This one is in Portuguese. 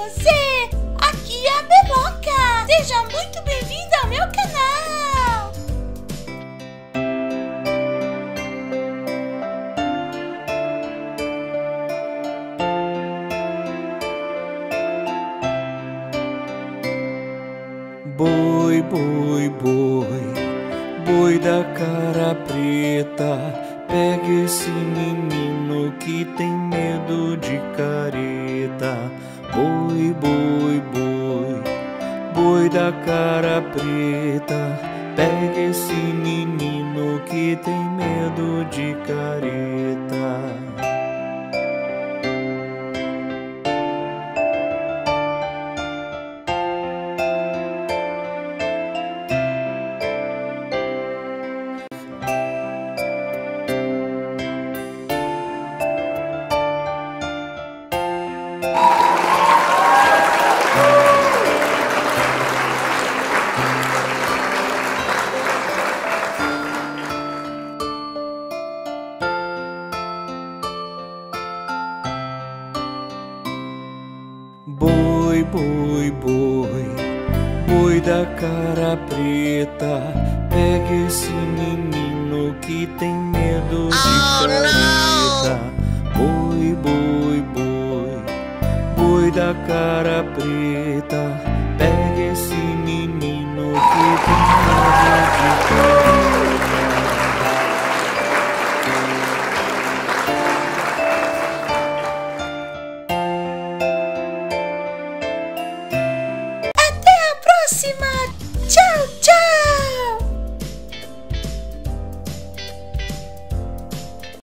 você! Aqui é a Beloca! Seja muito bem-vindo ao meu canal! Boi, boi, boi, boi da cara preta. Pega esse menino que tem medo de careta. Boi, boi, boi, boi da cara preta. Pega esse menino que tem medo de careta. Boi, boi, boi, boi da cara preta. Pega esse menino que tem medo de careta. Boi, boi, boi, boi da cara preta. Pega esse menino